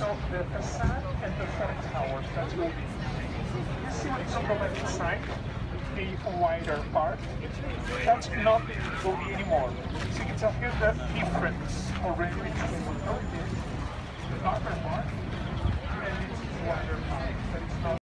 So the facade and the front towers, that's what. You see what is on the left side? The wider part. That's not going anymore. So you can tell here the difference already between the darker part